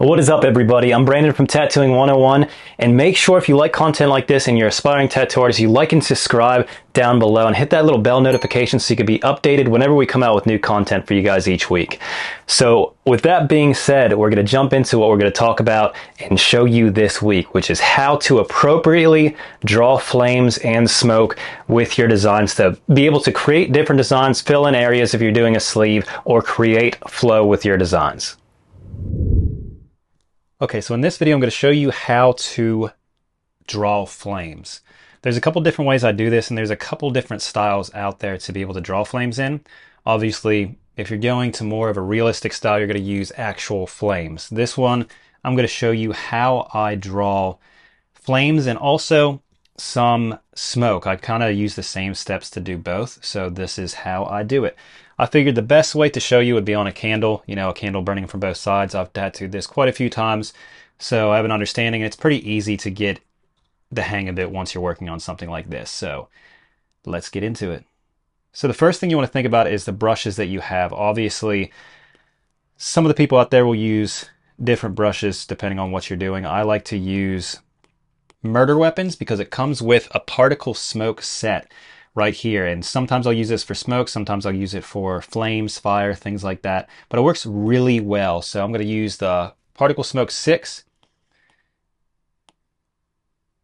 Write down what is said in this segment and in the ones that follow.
What is up, everybody? I'm Brandon from Tattooing 101, and make sure if you like content like this and you're aspiring tattoo artist, you like and subscribe down below and hit that little bell notification so you can be updated whenever we come out with new content for you guys each week. So, with that being said, we're going to jump into what we're going to talk about and show you this week, which is how to appropriately draw flames and smoke with your designs to be able to create different designs, fill in areas if you're doing a sleeve, or create flow with your designs. Okay, so in this video, I'm going to show you how to draw flames. There's a couple different ways I do this, and there's a couple different styles out there to be able to draw flames in. Obviously, if you're going to more of a realistic style, you're going to use actual flames. This one, I'm going to show you how I draw flames and also some smoke. I kind of use the same steps to do both, so this is how I do it. I figured the best way to show you would be on a candle, you know, a candle burning from both sides. I've tattooed this quite a few times, so I have an understanding. It's pretty easy to get the hang of it once you're working on something like this. So let's get into it. So the first thing you want to think about is the brushes that you have. Obviously, some of the people out there will use different brushes depending on what you're doing. I like to use murder weapons because it comes with a particle smoke set right here. And sometimes I'll use this for smoke, sometimes I'll use it for flames, fire, things like that. But it works really well. So I'm going to use the Particle Smoke 6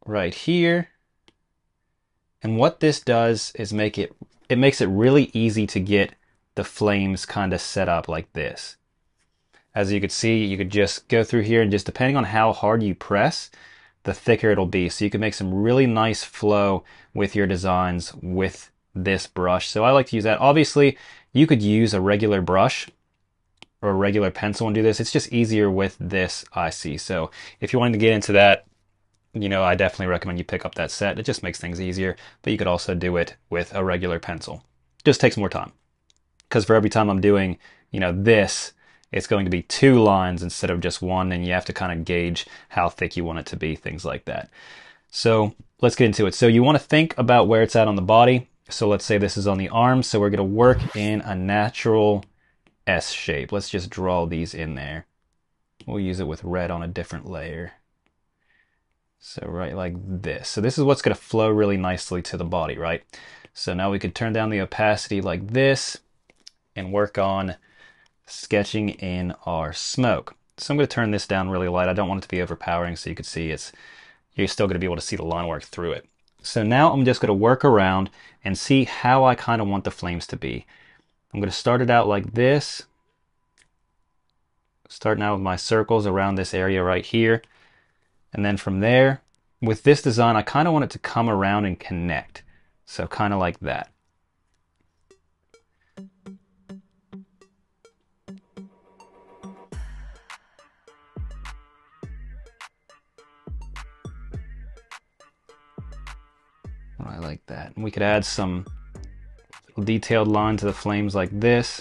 right here. And what this does is make it, it makes it really easy to get the flames kind of set up like this. As you could see, you could just go through here and just depending on how hard you press, the thicker it'll be. So you can make some really nice flow with your designs with this brush. So I like to use that. Obviously, you could use a regular brush or a regular pencil and do this. It's just easier with this I see. So if you wanted to get into that, you know, I definitely recommend you pick up that set. It just makes things easier, but you could also do it with a regular pencil. Just takes more time. Because for every time I'm doing, you know, this, it's going to be two lines instead of just one, and you have to kind of gauge how thick you want it to be, things like that. So let's get into it. So you want to think about where it's at on the body. So let's say this is on the arm, so we're going to work in a natural S shape. Let's just draw these in there. We'll use it with red on a different layer. So right like this. So this is what's going to flow really nicely to the body, right? So now we could turn down the opacity like this and work on sketching in our smoke. So I'm going to turn this down really light. I don't want it to be overpowering so you can see it's you're still going to be able to see the line work through it. So now I'm just going to work around and see how I kind of want the flames to be. I'm going to start it out like this. Starting out with my circles around this area right here. And then from there, with this design, I kind of want it to come around and connect. So kind of like that. I like that. And we could add some detailed line to the flames like this.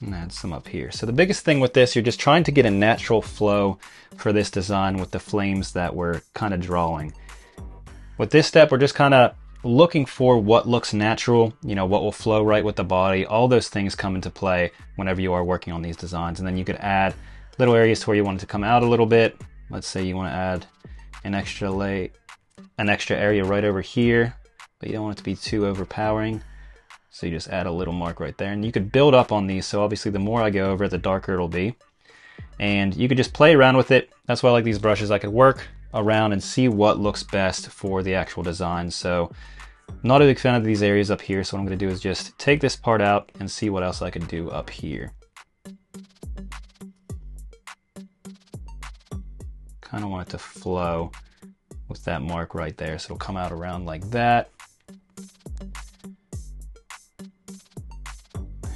and add some up here. So the biggest thing with this, you're just trying to get a natural flow for this design with the flames that we're kind of drawing. With this step, we're just kind of looking for what looks natural, you know, what will flow right with the body. All those things come into play whenever you are working on these designs. And then you could add little areas to where you want it to come out a little bit. Let's say you want to add an extra lay, an extra area right over here, but you don't want it to be too overpowering. So you just add a little mark right there. And you could build up on these. So obviously the more I go over, it, the darker it'll be. And you could just play around with it. That's why I like these brushes. I could work around and see what looks best for the actual design. So I'm not a big fan of these areas up here. So what I'm going to do is just take this part out and see what else I could do up here. Kind of want it to flow with that mark right there. So it'll come out around like that.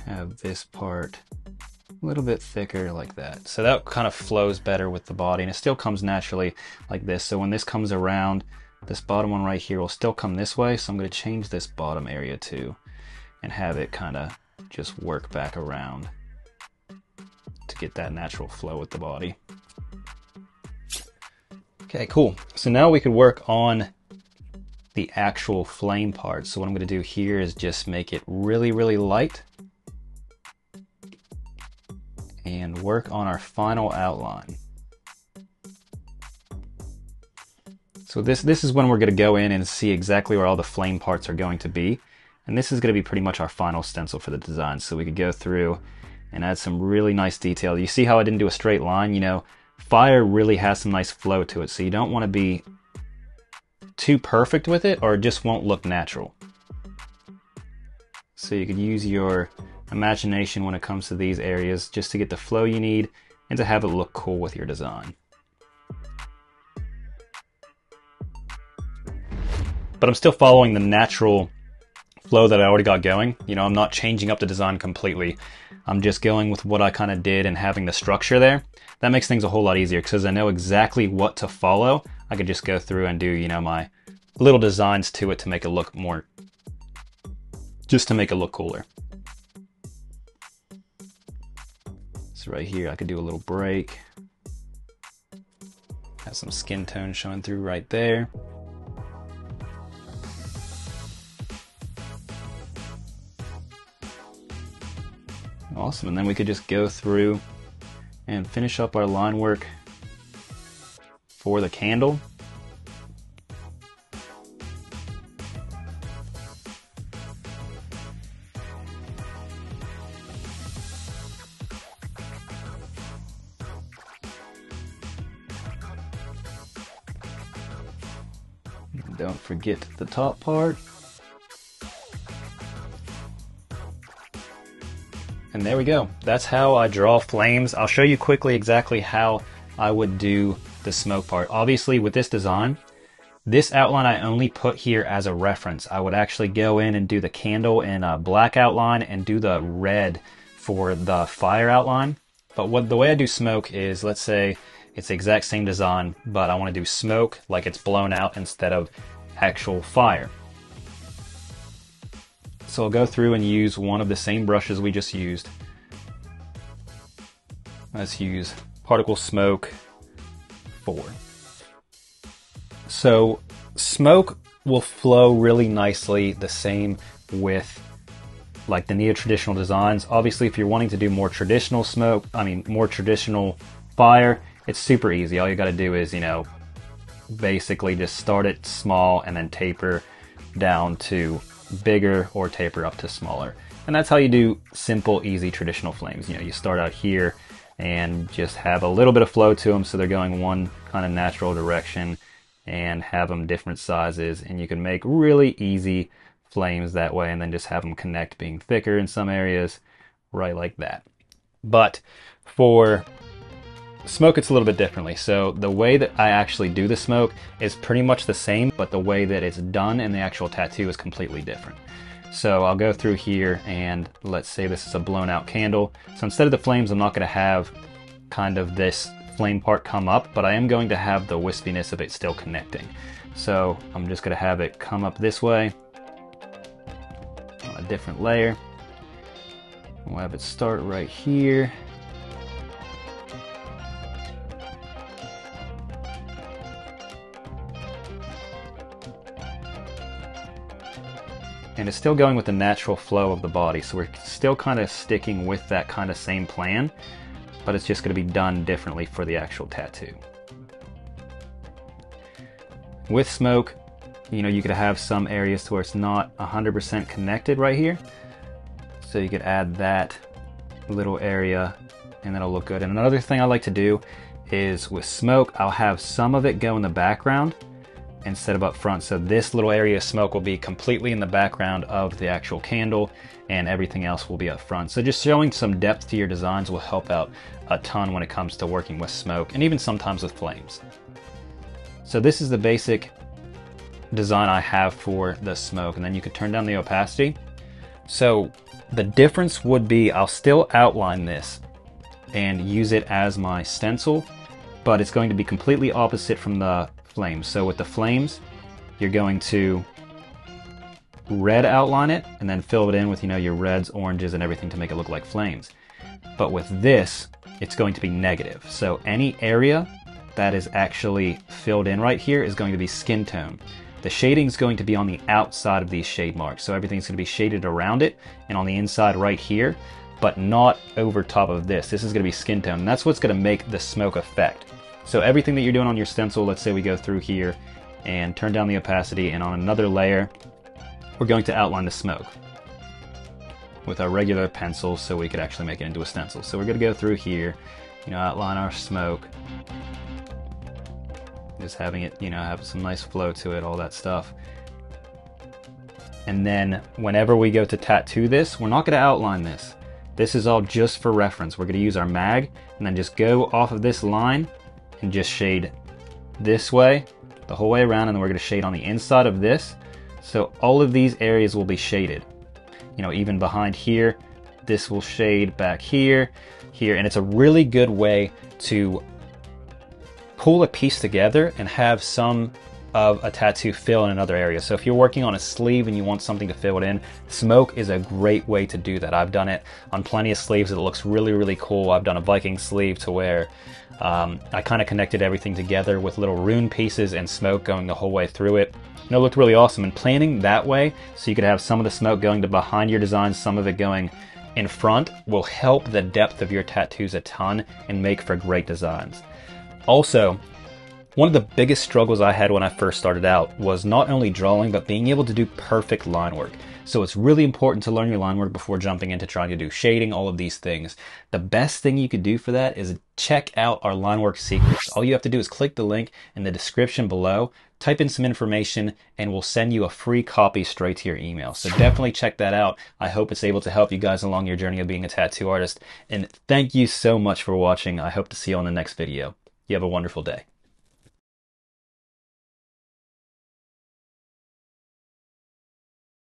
Have this part a little bit thicker like that. So that kind of flows better with the body and it still comes naturally like this. So when this comes around, this bottom one right here will still come this way. So I'm going to change this bottom area too and have it kind of just work back around. to get that natural flow with the body. Okay, cool. So now we could work on the actual flame part. So what I'm going to do here is just make it really, really light work on our final outline. So this, this is when we're going to go in and see exactly where all the flame parts are going to be. And this is going to be pretty much our final stencil for the design. So we could go through and add some really nice detail. You see how I didn't do a straight line? You know, fire really has some nice flow to it. So you don't want to be too perfect with it or it just won't look natural. So you could use your imagination when it comes to these areas just to get the flow you need and to have it look cool with your design. But I'm still following the natural flow that I already got going. You know, I'm not changing up the design completely. I'm just going with what I kind of did and having the structure there. That makes things a whole lot easier because I know exactly what to follow. I could just go through and do, you know, my little designs to it to make it look more, just to make it look cooler. So right here, I could do a little break. Have some skin tone showing through right there. Awesome, and then we could just go through and finish up our line work for the candle. Don't forget the top part. And there we go. That's how I draw flames. I'll show you quickly exactly how I would do the smoke part. Obviously with this design, this outline I only put here as a reference. I would actually go in and do the candle in a black outline and do the red for the fire outline. But what the way I do smoke is, let's say it's the exact same design, but I want to do smoke like it's blown out instead of actual fire. So I'll go through and use one of the same brushes we just used. Let's use Particle Smoke 4. So smoke will flow really nicely the same with like the neo-traditional designs. Obviously, if you're wanting to do more traditional smoke, I mean more traditional fire, it's super easy. All you got to do is, you know, basically just start it small and then taper down to bigger or taper up to smaller. And that's how you do simple, easy, traditional flames. You know, you start out here and just have a little bit of flow to them so they're going one kind of natural direction and have them different sizes. And you can make really easy flames that way and then just have them connect being thicker in some areas, right like that. But for smoke it's a little bit differently. So the way that I actually do the smoke is pretty much the same, but the way that it's done in the actual tattoo is completely different. So I'll go through here and let's say this is a blown out candle. So instead of the flames, I'm not gonna have kind of this flame part come up, but I am going to have the wispiness of it still connecting. So I'm just gonna have it come up this way on a different layer. We'll have it start right here and it's still going with the natural flow of the body. So we're still kind of sticking with that kind of same plan, but it's just going to be done differently for the actual tattoo. With smoke, you know, you could have some areas where it's not 100% connected right here. So you could add that little area and that'll look good. And another thing I like to do is with smoke, I'll have some of it go in the background instead of up front. So this little area of smoke will be completely in the background of the actual candle and everything else will be up front. So just showing some depth to your designs will help out a ton when it comes to working with smoke and even sometimes with flames. So this is the basic design I have for the smoke and then you could turn down the opacity. So the difference would be I'll still outline this and use it as my stencil, but it's going to be completely opposite from the flames. So with the flames, you're going to red outline it and then fill it in with, you know, your reds, oranges, and everything to make it look like flames. But with this, it's going to be negative. So any area that is actually filled in right here is going to be skin tone. The shading is going to be on the outside of these shade marks. So everything's going to be shaded around it and on the inside right here, but not over top of this. This is going to be skin tone. And that's what's going to make the smoke effect. So everything that you're doing on your stencil, let's say we go through here and turn down the opacity and on another layer, we're going to outline the smoke with our regular pencil so we could actually make it into a stencil. So we're going to go through here, you know, outline our smoke. Just having it, you know, have some nice flow to it, all that stuff. And then whenever we go to tattoo this, we're not going to outline this. This is all just for reference. We're going to use our mag and then just go off of this line just shade this way the whole way around and then we're going to shade on the inside of this. So all of these areas will be shaded you know, even behind here, this will shade back here, here, and it's a really good way to pull a piece together and have some of a tattoo fill in another area. So if you're working on a sleeve and you want something to fill it in, smoke is a great way to do that. I've done it on plenty of sleeves. It looks really, really cool. I've done a Viking sleeve to where um, I kind of connected everything together with little rune pieces and smoke going the whole way through it. And it looked really awesome. And planning that way, so you could have some of the smoke going to behind your design, some of it going in front, will help the depth of your tattoos a ton and make for great designs. Also, one of the biggest struggles I had when I first started out was not only drawing, but being able to do perfect line work. So it's really important to learn your line work before jumping into trying to do shading, all of these things. The best thing you could do for that is check out our line work secrets. All you have to do is click the link in the description below, type in some information, and we'll send you a free copy straight to your email. So definitely check that out. I hope it's able to help you guys along your journey of being a tattoo artist. And thank you so much for watching. I hope to see you on the next video. You have a wonderful day.